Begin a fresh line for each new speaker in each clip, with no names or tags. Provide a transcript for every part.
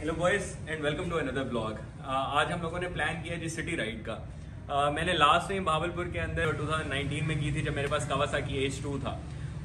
Hello boys and welcome to another blog आज हम लोगों ने प्लान किया जी सिटी राइड का. Uh, मैंने लास्ट टाइम भावलपुर के अंदर 2019 में की थी जब मेरे पास कवासा की एच टू था.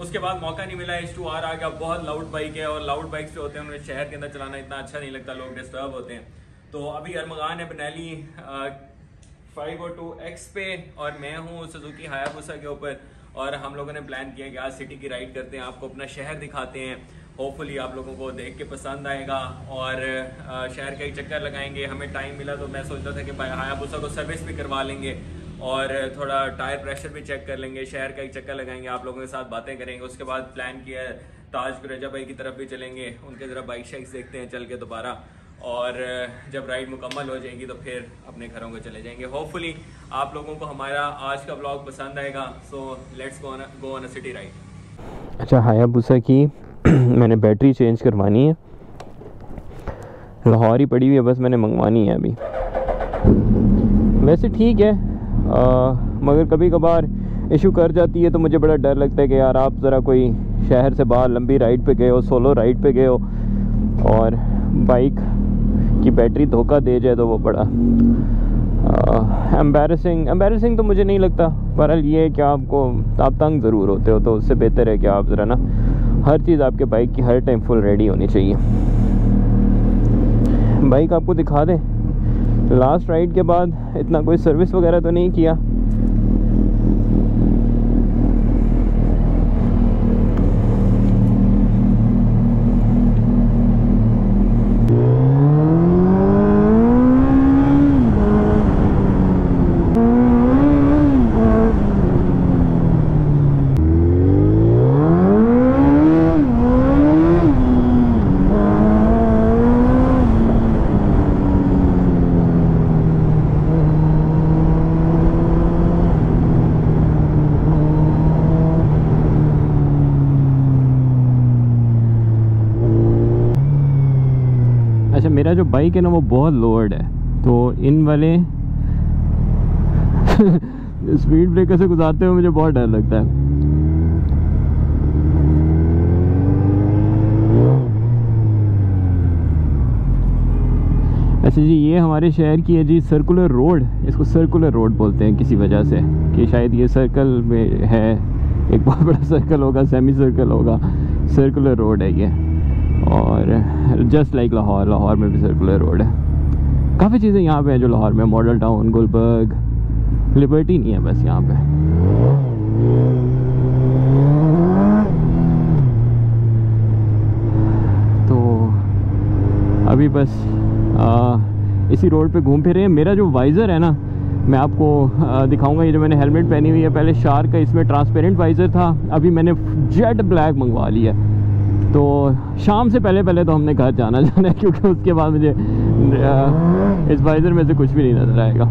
उसके बाद मौका नहीं मिला एच टू आर आ गया बहुत लाउड बाइक है और लाउड बाइक्स जो होते हैं उन्हें शहर के अंदर चलाना इतना अच्छा नहीं लगता लोग डिस्टर्ब होते हैं. तो अभी अरमगान है बनैली फाइव और टू एक्स पे और मैं हूँ सुजुकी हायाबुसा के ऊपर. और हम लोगों ने प्लान किया कि आज सिटी की राइड करते हैं आपको अपना शहर दिखाते हैं. होपफुली आप लोगों को देख के पसंद आएगा और शहर का एक चक्कर लगाएँगे। हमें टाइम मिला तो मैं सोचता था कि भाई हायाबुसा को सर्विस भी करवा लेंगे और थोड़ा टायर प्रेशर भी चेक कर लेंगे, शहर का एक चक्कर लगाएँगे, आप लोगों के साथ बातें करेंगे। उसके बाद प्लान किया ताज गुरेजा भाई की तरफ़ भी चलेंगे, उनके ज़रा बाइक शाइक देखते हैं चल के दोबारा और जब राइड मुकम्मल हो जाएगी तो फिर अपने घरों को चले जाएँगे। होपफुली आप लोगों को हमारा आज का ब्लॉग पसंद आएगा so let's go go on a city ride
अच्छा हायाबुसा की मैंने बैटरी चेंज करवानी है। लाहौर ही पड़ी हुई है बस मैंने मंगवानी है अभी। वैसे ठीक है आ, मगर कभी कभार इशू कर जाती है तो मुझे बड़ा डर लगता है कि यार आप ज़रा कोई शहर से बाहर लंबी राइड पे गए हो सोलो राइड पे गए हो और बाइक की बैटरी धोखा दे जाए तो वो बड़ा एम्बेरसिंग एम्बेरसिंग तो मुझे नहीं लगता बहरहाल ये है कि आपको आप तंग ज़रूर होते हो तो उससे बेहतर है कि आप ज़रा ना हर चीज़ आपके बाइक की हर टाइम फुल रेडी होनी चाहिए। बाइक आपको दिखा दें। लास्ट राइड के बाद इतना कोई सर्विस वगैरह तो नहीं किया मेरा जो बाइक है ना, वो बहुत लोअर्ड है। तो इन वाले स्पीड ब्रेकर से गुजारते हुए मुझे बहुत डर लगता है। अच्छा जी, ये हमारे शहर की है जी सर्कुलर रोड इसको सर्कुलर रोड बोलते हैं किसी वजह से कि शायद ये सर्कल में है। एक बहुत बड़ा सर्कल होगा सेमी सर्कल होगा। सर्कुलर रोड है ये। और जस्ट लाइक लाहौर लाहौर में भी सर्कुलर रोड है। काफ़ी चीज़ें यहाँ पे हैं जो लाहौर में मॉडल टाउन गुलबर्ग लिबर्टी नहीं है बस यहाँ पे। तो अभी बस आ, इसी रोड पे घूम फिर रहे हैं। मेरा जो वाइज़र है ना मैं आपको दिखाऊँगा। ये जो मैंने हेलमेट पहनी हुई है पहले शार का इसमें ट्रांसपेरेंट वाइज़र था। अभी मैंने जेड ब्लैक मंगवा लिया तो शाम से पहले पहले तो हमने घर जाना जाना है, क्योंकि उसके बाद मुझे इस बाइजर में से कुछ भी नहीं नज़र आएगा।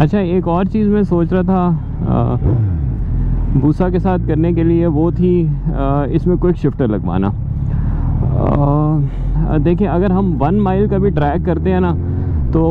अच्छा एक और चीज़ मैं सोच रहा था भूसा के साथ करने के लिए वो थी आ, इसमें क्विक शिफ्टर लगवाना। देखिए अगर हम वन माइल का भी ट्रैक करते हैं ना तो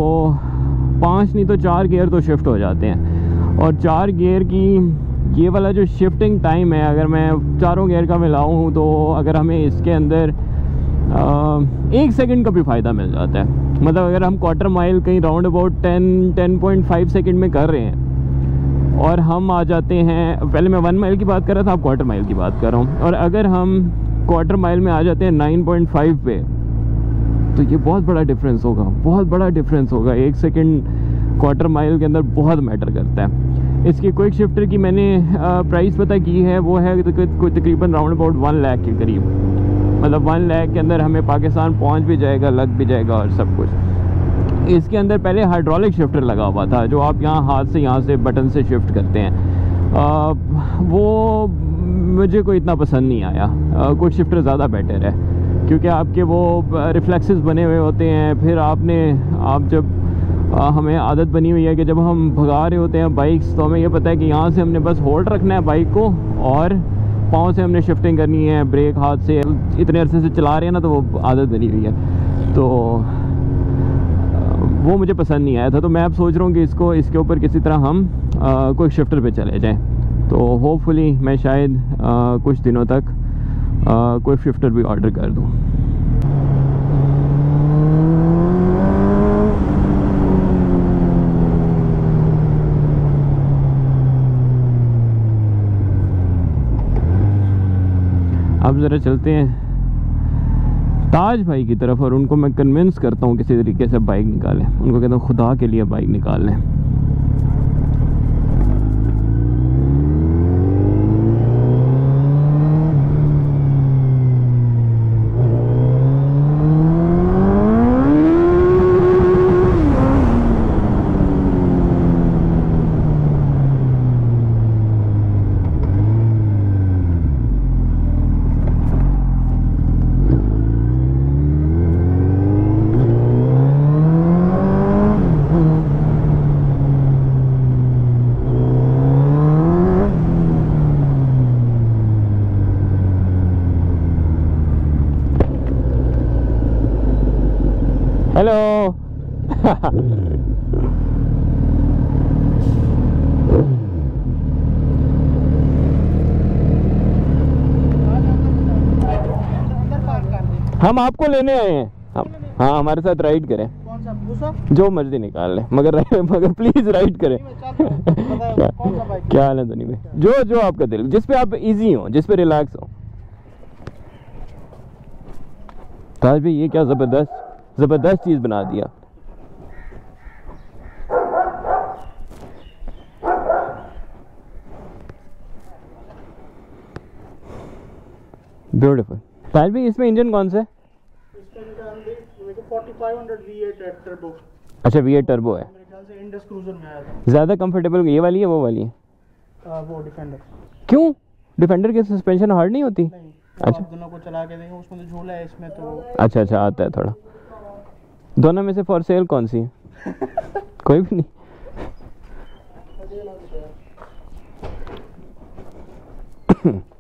पाँच नहीं तो चार गियर तो शिफ्ट हो जाते हैं। और चार गियर की ये वाला जो शिफ्टिंग टाइम है अगर मैं चारों गियर का मिलाऊँ तो अगर हमें इसके अंदर आ, एक सेकंड का भी फ़ायदा मिल जाता है। मतलब अगर हम क्वार्टर माइल कहीं round about ten ten point five second में कर रहे हैं, और हम आ जाते हैं, पहले मैं वन माइल की बात कर रहा था, आप क्वार्टर माइल की बात कर रहा हूँ, और अगर हम क्वार्टर माइल में आ जाते हैं नाइन पॉइंट फाइव पे तो ये बहुत बड़ा डिफरेंस होगा, बहुत बड़ा डिफरेंस होगा। एक सेकेंड क्वार्टर माइल के अंदर बहुत मैटर करता है। इसकी क्विक शिफ्टर की मैंने प्राइस पता की है, वो है तकरीबन राउंड अबाउट वन लाख के करीब। मतलब वन लैख के अंदर हमें पाकिस्तान पहुँच भी जाएगा लग भी जाएगा और सब कुछ। इसके अंदर पहले हाइड्रोलिक शिफ्टर लगा हुआ था जो आप यहाँ हाथ से यहाँ से बटन से शिफ्ट करते हैं। आ, वो मुझे कोई इतना पसंद नहीं आया। आ, कुछ शिफ्टर ज़्यादा बेटर है क्योंकि आपके वो रिफ्लेक्सेस बने हुए होते हैं। फिर आपने आप जब आ, हमें आदत बनी हुई है कि जब हम भगा रहे होते हैं बाइक्स तो हमें ये पता है कि यहाँ से हमने बस होल्ड रखना है बाइक को और पाँव से हमने शिफ्टिंग करनी है ब्रेक हाथ से इतने अरसे से चला रहे हैं ना तो वो आदत बनी हुई है। तो वो मुझे पसंद नहीं आया था। तो मैं अब सोच रहा हूँ कि इसको इसके ऊपर किसी तरह हम कोई शिफ्टर पे चले जाएँ। तो होपफुली मैं शायद आ, कुछ दिनों तक आ, कोई शिफ्टर भी ऑर्डर कर दूँ। अब ज़रा चलते हैं ताज भाई की तरफ़ और उनको मैं कन्विंस करता हूँ किसी तरीके से बाइक निकालें। उनको कहता हूँ, खुदा के लिए बाइक निकाल लें हेलो
अंदर पार्क कर दे
हम आपको लेने आए हैं। हाँ हमारे साथ राइड करें।
कौन सा भूसा?
जो मर्ज़ी निकाल लें मगर मगर प्लीज़ राइड करें। क्या हाल है धनी भाई जो जो आपका दिल जिस पे आप इजी हो जिस पे रिलैक्स हो। ताज भाई ये क्या ज़बरदस्त ज़बरदस्त चीज़ बना दिया। ब्यूटीफुल ताज भाई इसमें इंजन कौन सा? है
इसका निकाल दे। मेरे को 4500 V8 है। टर्बो
अच्छा वी एट टर्बो है ज़्यादा कंफर्टेबल ये वाली है वो वाली है?
आ, वो डिफेंडर
क्यों? डिफेंडर की सस्पेंशन हार्ड नहीं होती?
नहीं
अच्छा।
अच्छा दोनों को चला के देखें उसमें तो झूला है इसमें तो
अच्छा अच्छा आता है थोड़ा। दोनों में से फॉर सेल कौन सी है? कोई भी नहीं।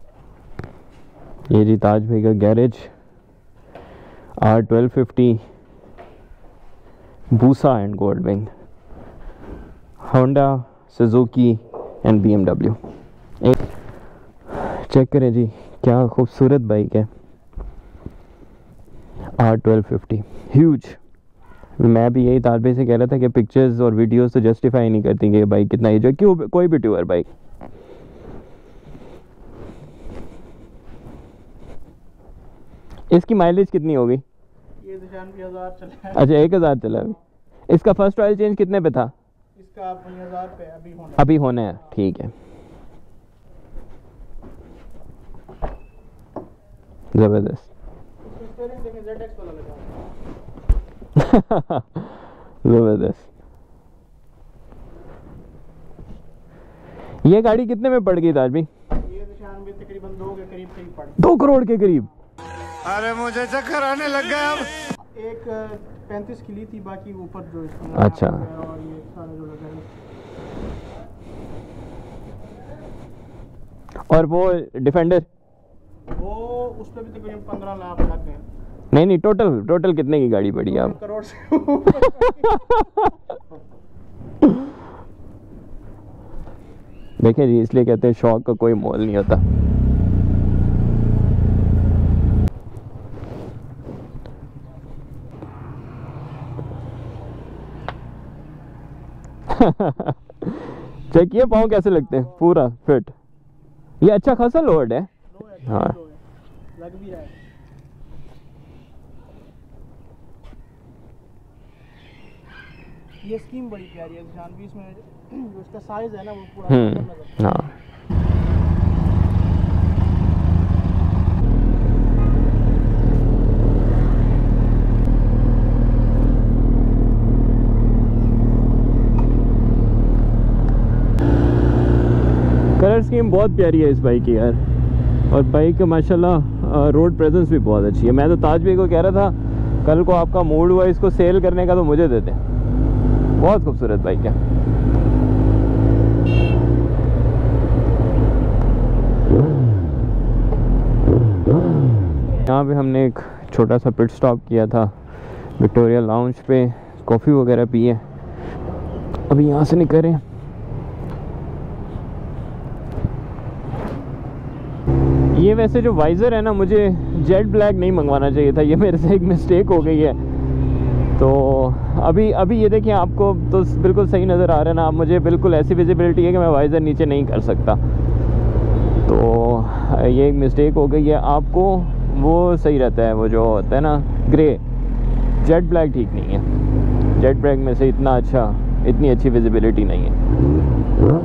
ये जी ताज भाई का garage R twelve fifty busa and Gold Wing Honda Suzuki and B M W check करें जी, क्या खूबसूरत बाइक है। आर ट्वेल्व फिफ्टी ह्यूज मैं भी यही तालबे से कह रहा था कि पिक्चर्स और वीडियोस तो जस्टिफाई नहीं करती कि बाइक कितना ह्यूज है, क्यों कोई भी टूर बाइक इसकी माइलेज कितनी होगी?
ये निशान भी हज़ार चला है।
अच्छा एक हज़ार चला अभी। इसका फ़र्स्ट ऑयल चेंज कितने पे था?
इसका पे अभी होना
अभी होना है ठीक है। ज़बरदस्त। ज़बरदस्त। ये गाड़ी कितने में पड़ गई
भी तकरीबन दो
दो करोड़ के करीब?
अरे मुझे चक्कर आने लग गया अब।
एक पैंतीस की ली थी बाकी ऊपर जो
अच्छा।
और ये सारे जो लगा है।
और वो डिफेंडर?
वो उस पर भी तकरीबन पंद्रह लाख लग गए।
नहीं नहीं टोटल टोटल कितने की गाड़ी पड़ी आप?
करोड़ से ऊपर।
देखें जी इसलिए कहते हैं शौक का कोई मोल नहीं होता। चेक किए पाँव कैसे लगते हैं? पूरा फिट ये अच्छा खासा लोड है.
हाँ। लग भी रहा है. ये स्कीम बड़ी प्यारी है जानवी इसमें जो इसका साइज़ है ना वो पूरा
हम्म. हाँ. स्कीम बहुत प्यारी है इस बाइक की यार। और बाइक का माशाल्लाह रोड प्रेजेंस भी बहुत अच्छी है। मैं तो ताज भाई को कह रहा था, कल को आपका मूड हुआ इसको सेल करने का तो मुझे देते बहुत खूबसूरत बाइक है। यहाँ पे हमने एक छोटा सा पिट स्टॉप किया था विक्टोरिया लाउंज पे कॉफ़ी वगैरह पिए। अभी यहाँ से निकल रहे हैं। ये वैसे जो वाइज़र है ना, मुझे जेट ब्लैक नहीं मंगवाना चाहिए था, ये मेरे से एक मिस्टेक हो गई है। तो अभी अभी ये देखिए, आपको तो बिल्कुल सही नज़र आ रहा है ना, आप मुझे बिल्कुल ऐसी विजिबिलिटी है कि मैं वाइज़र नीचे नहीं कर सकता। तो ये एक मिस्टेक हो गई है, आपको वो सही रहता है, वो जो होता है ना ग्रे जेट ब्लैक ठीक नहीं है। जेट ब्लैक में से इतना अच्छा इतनी अच्छी विजिबिलिटी नहीं है।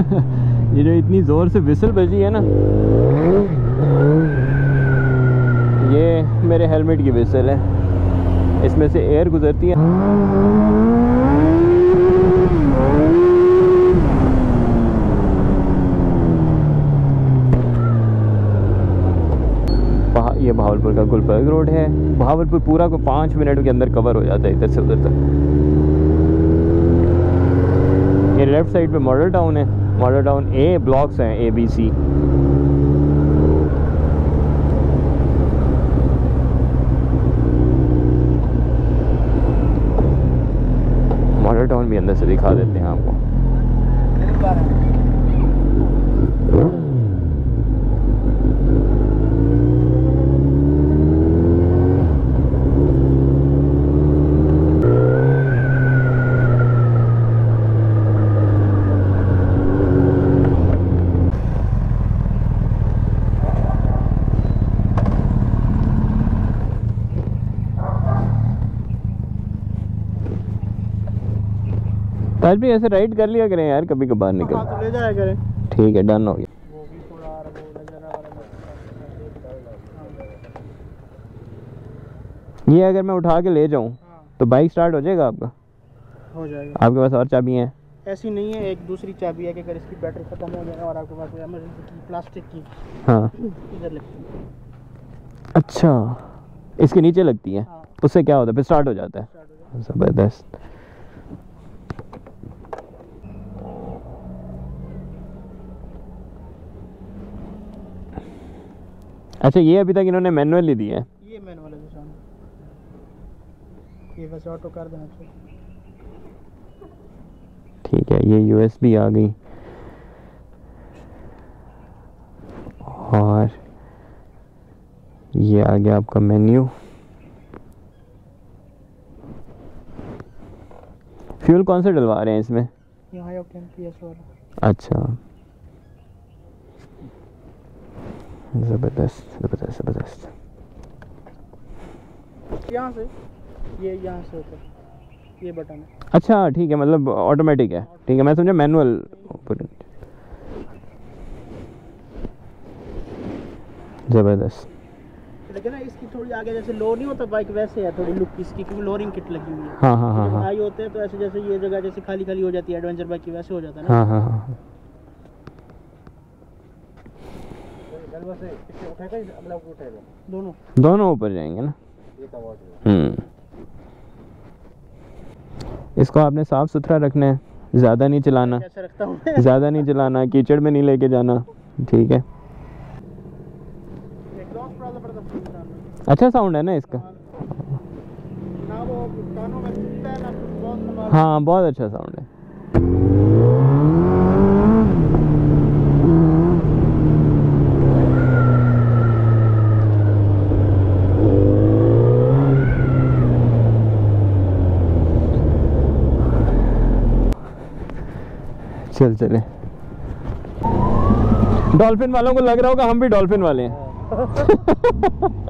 ये जो इतनी ज़ोर से विसल बजी है ना, ये मेरे हेलमेट की विसल है। इसमें से एयर गुजरती है। ये बहावलपुर का गुलबर्ग रोड है। भावलपुर पूरा को पाँच मिनट के अंदर कवर हो जाता है इधर से उधर तक। ये लेफ़्ट साइड पे मॉडल टाउन है। मॉडल टाउन ए ब्लॉक्स हैं A B C Model Town भी अंदर से दिखा देते हैं आपको। ताज भी ऐसे राइड कर लिया करें यार कभी कभार
हाँ
निकल
तो ले जाया करें।
ठीक है डन हो गया।
है
ये अगर मैं उठा के ले जाऊँ
हाँ।
तो बाइक स्टार्ट हो जाएगा आपका?
हो जाएगा।
आपके पास और चाबी हैं?
ऐसी नहीं है एक दूसरी चाबी है कि अगर इसकी बैटरी खत्म हो जाए और आपके पास कोई इमरजेंसी की प्लास्टिक की
हाँ।
इधर लगती है।
अच्छा इसके नीचे लगती है?
हाँ।
उससे क्या होता है? फिर स्टार्ट हो जाता है। ज़बरदस्त। अच्छा ये अभी तक इन्होंने मैनुअली दी है?
ये मैन वाला निशान। ये वैसे ऑटो कर देना चाहिए
ठीक है ये यूएसबी आ गई। और ये आ गया आपका मेन्यू फ्यूल कौन सा डलवा रहे हैं इसमें?
यहाँ
अच्छा। ज़बरदस्त ज़बरदस्त ज़बरदस्त
यहाँ से? ये यहाँ से होता है। ये बटन है।
अच्छा ठीक है मतलब ऑटोमेटिक है। ठीक है मैं समझा मैनुअल ज़बरदस्त।
लेकिन ना इसकी थोड़ी आगे जैसे लो नहीं होता बाइक वैसे है थोड़ी लुक इसकी क्योंकि लोरिंग किट लगी हुई है।
हाँ हाँ हाँ हाँ।
हाई होते हैं तो ऐसे जैसे ये जगह जैसे खाली खाली हो जाती है एडवेंचर बाइक की वैसे हो जाता है ना।
हाँ हाँ हाँ।
दोनों।
दोनों। ऊपर जाएँगे ना? हम्म। इसको आपने साफ़ सुथरा रखना है ज़्यादा नहीं चलाना।
कैसे रखता हूँ मैं?
ज़्यादा नहीं चलाना कीचड़ में नहीं लेके जाना ठीक है?
है।
अच्छा साउंड है ना इसका?
ना वो कानों में टूटता है ना बहुत संभाल
हाँ बहुत अच्छा साउंड है। चल चले। डॉल्फिन वालों को लग रहा होगा हम भी डॉल्फिन वाले हैं।